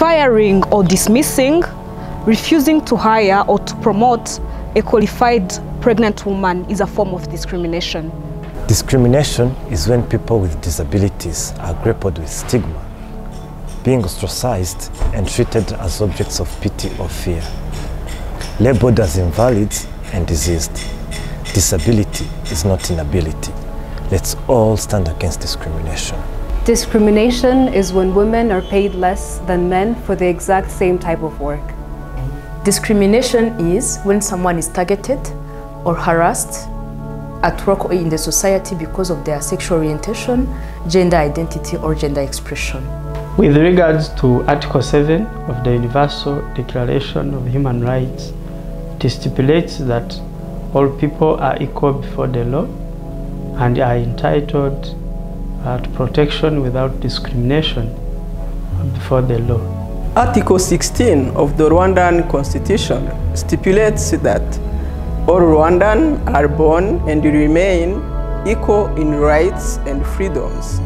firing or dismissing, refusing to hire or to promote a qualified pregnant woman is a form of discrimination. Discrimination is when people with disabilities are grappled with stigma, being ostracized and treated as objects of pity or fear, labeled as invalid and diseased. Disability is not inability. Let's all stand against discrimination. Discrimination is when women are paid less than men for the exact same type of work. Discrimination is when someone is targeted or harassed at work or in the society because of their sexual orientation, gender identity, or gender expression. With regards to Article 7 of the Universal Declaration of Human Rights, it stipulates that all people are equal before the law and are entitled to protection without discrimination before the law. Article 16 of the Rwandan Constitution stipulates that all Rwandans are born and remain equal in rights and freedoms.